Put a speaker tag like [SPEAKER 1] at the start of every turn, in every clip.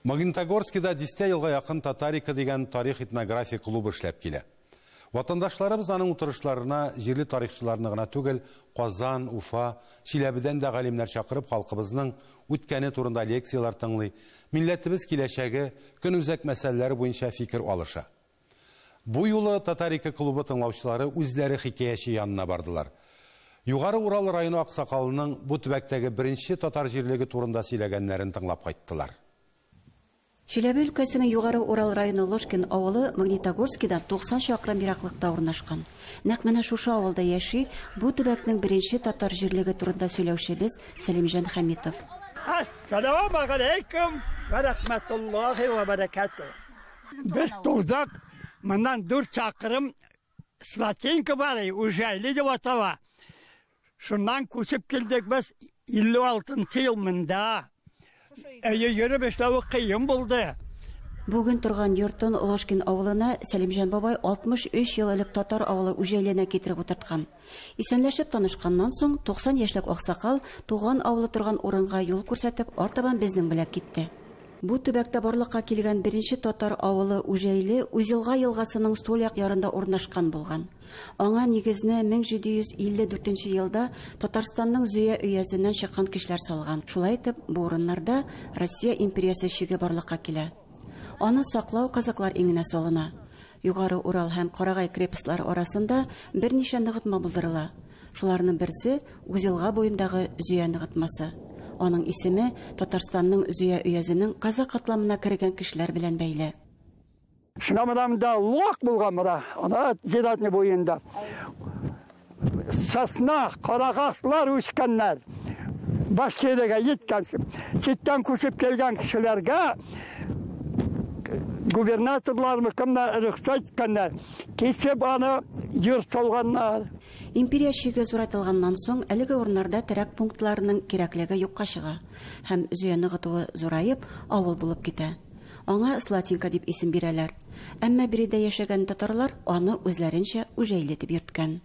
[SPEAKER 1] Магнитогорскида дисте елға яқын Татарика деген тарих этнография клубы эшләп килә. Ватандашларыбыз аның утырышларына җирле тарихчыларны гына түгел, Казан, Уфа, Чиләбедән дә галимнәр чакырып халкыбызның үткәне турында лекциялар тыңлый, милләтебез киләчәге, көнүзәк мәсьәләләре буенча фикер алыша. Бу юлы Татарика клубы тыңлаучылары үзләре хикәяче янына бардылар. Югары Урал районы аксакалының бу төбәктәге беренче татар җирлеге турында сөйләгәннәрен тыңлап кайттылар.
[SPEAKER 2] Чиләбе өлкәсенең Югары Урал районы Ложкин авылы Магнитогорскидан 90 чакрым ераклыкта урнашкан. Нәкъ менә шушы авылда яши бу төбәкнең беренче татар җирлеге турында сөйләүчебез Сәлимҗан Хәмитов.
[SPEAKER 3] Ассаламу алейкум ва рахматуллахи ва баракату. Без турдык, моннан 4 чакрым Слатинка бар, Ужайлы дип атала. Шуннан күчеп килдек без 56 ел. Әйе, йөреп эшләве кыен булды.
[SPEAKER 2] Бүген торган йортын Ложкин авылына Сәлимҗан бабай 63 ел элек татар авылы Үҗәйленә китереп утырткан. Исәнләшеп танышканнан соң 90 яшьлек аксакал туган авылы торган урынга юл күрсәтеп артабан безнең белән китте. Бу төбәктә барлыкка килгән беренче татар авылы Үҗәйле Үзелга елгасының сул як ярында урнашкан булган. Аңа нигезне 1754 елда Татарстанның Зөя өязеннән чыккан кешеләр салган. Шулай итеп, бу урыннарда Россия империясе чиге барлыкка килә. Аны саклау казаклар иңенә салына. Югары Урал һәм Карагай крепостлары арасында берничә ныгытма булдырыла. Шуларның берсе Үзелга буендагы Зөя ныгытмасы. Аның исеме Татарстанның Зөя өязенең казак катламына кергән кешеләр белән бәйле.
[SPEAKER 3] Шуна мында лок булган мында, ана зиратны буенда. Сосна, карагаслар үскәннәр. Башкелегә җиткән. Читтән күчеп келгән кешеләргә губернаторлармы кемнәр рөхсәт иткәннәр. Кичеп аны йорт салганнар.
[SPEAKER 2] Империя чиге зурайтылганнан соң әлеге урыннарда терәк пунктларының кирәклеге юкка чыга һәм Зөя ныгытуы зурайып авыл булып китә. Аңа Слатинка дип исем бирәләр. Әмма биредә яшәгән татарлар аны үзләренчә Үҗәйле дип йөрткән.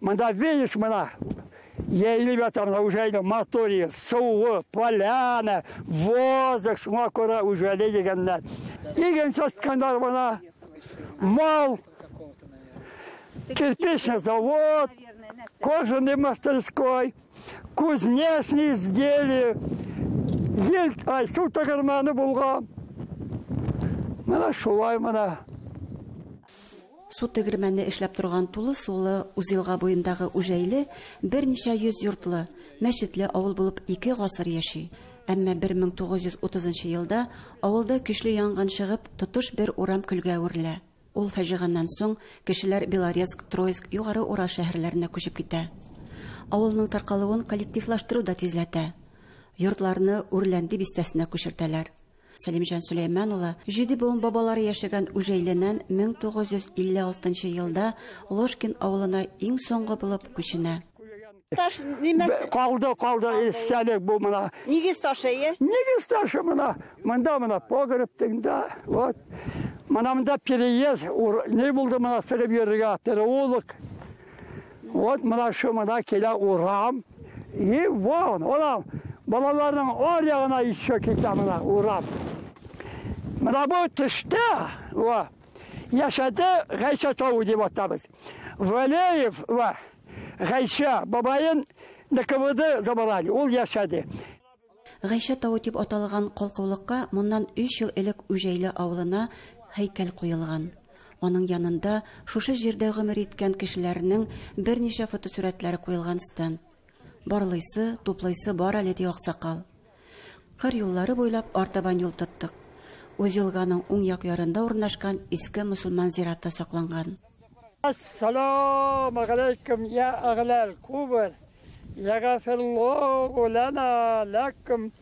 [SPEAKER 3] Монда видишь, мына Ейли ятамна Үҗәйле моторы, суы, поляна, воздух, күрә Үҗәйле дигәннәр. Иген саткандар мына мал, кирпичный завод, кожаный мастерской, кузнечные изделия, ел, ай, су тагырманы булган. Менә шулай менә.
[SPEAKER 2] Су тегермәне эшләп торган тулы сулы Үзелга буендагы Үҗәйле берничә йөз йортлы, мәчетле авыл булып ике гасыр яши. Әмма 1930 елда авылда көчле янгын чыгып, тотыш бер урам көлгә үрелә. Ул фаҗиганнан соң кешеләр Белорецк, Троицк, Югары Ура шәһәрләренә күчеп китә. Авылның таркалуын коллективлаштыру да тизләтә. Йортларны Үрләнди бистәсенә күчертәләр. Сәлимҗан Сөләйман улы җиде буын бабалары яшәгән Үҗәйленнән 1956 елда Ложкин авылына иң соңгы булып күченә.
[SPEAKER 4] Таш нимәсе?
[SPEAKER 3] Калды, калды, истәлек бу менә.
[SPEAKER 4] Нигез ташы, е?
[SPEAKER 3] Нигез ташы менә. Монда менә погребтың да. Вот. Менә монда переезд, не булды менә сырып йөрергә, переулок. Вот менә шу менә килә урам. И вон, олам. Балаларның ар ягына ишә китә менә урам. Төштә, ва. Яшәде Гайша тау дип атабыз. Валеев, ва. Гайша бабайын НКВД забрали, ул яшәде.
[SPEAKER 2] Гайша тауы дип аталган калкыулыкка моннан 3 ел элек Үҗәйле авылына һәйкәл куелган. Аның янында шушы җирдә гомер иткән кешеләрнең берничә фотосурәтләре куелган стенд. Барлыйсы, туплайсы бар әле ди аксакал. Кыр юллары буйлап артабан юл тоттык. Узелганың уң як ярында урнашкан иске мусулман зиратта сакланган.
[SPEAKER 3] Ассаламу алейкум я аглал кубр. Ягфирлаху лана лакум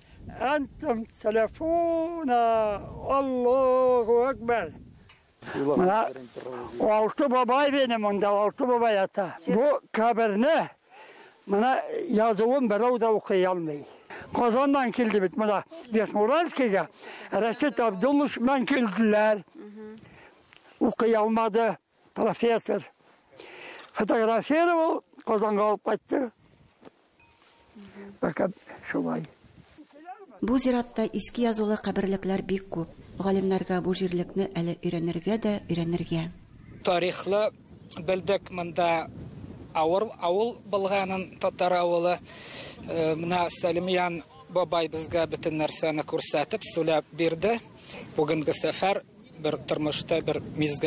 [SPEAKER 3] антум салафуна. Аллаху акбар. Buna, altı babay benim onda, altı baba yata. Bu kabirni bana yazıvun bir da okuyalmayı. Алмый. Казаннан килде бит мына Весмуральскийга. Рәшит Абдуллович мен килделәр. Укый алмады профессор. Фотографировал, Казанга алып кайтты. Бәкәп шулай.
[SPEAKER 2] Бу зиратта иске язулы каберлекләр бик күп. Галимнәргә бу җирлекне әле өйрәнергә дә өйрәнергә.
[SPEAKER 5] тарихлы белдек монда авыр авыл булганын татар авылы Э, мына Сәлимиян бабай безгә бөтен нәрсәне күрсәтеп сөйләп бирде бүгенге сәфәр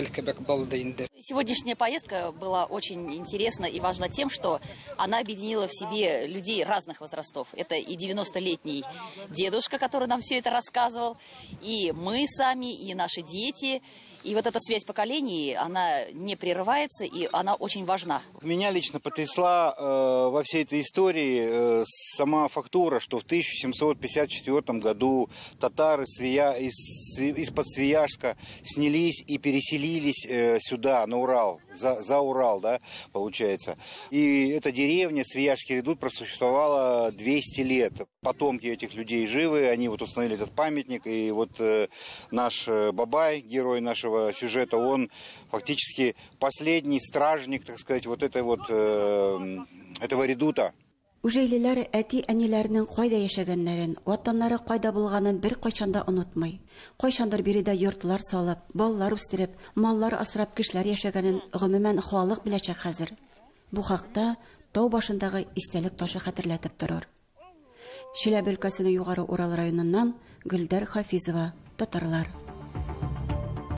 [SPEAKER 5] кебек булды инде
[SPEAKER 6] Сегодняшняя поездка была очень интересна и важна тем, что она объединила в себе людей разных возрастов. Это и 90-летний дедушка, который нам все это рассказывал, и мы сами, и наши дети. И вот эта связь поколений, она не прерывается, и она очень важна.
[SPEAKER 7] Меня лично потрясла э, во всей этой истории э, сама фактура, что в 1754 году татары Свия, из, из-под Свияжска снялись и переселились э, сюда, на Урал, за, за Урал, да, получается. И эта деревня Свияжский редут просуществовала 200 лет. Потомки этих людей живы, они вот установили этот памятник, и вот э, наш э, Бабай, герой нашего сюжета, он фактически последний стражник, так сказать, вот этой вот, этого редута.
[SPEAKER 2] Үҗәйлеләр әти-әниләренең кайда яшәгәннәрен, ватаннары кайда булганын бер кайчан да онытмый. Кайчандыр биредә йортлар салып, балалар үстереп, маллар асрап кешеләр яшәгәнен гомумән халык беләчәк хәзер. Бу хакта тау башындагы истәлек ташы хәтерләтеп торыр. Чиләбе өлкәсенең югары Урал районыннан Гөлдәр Хафизова, татарлар.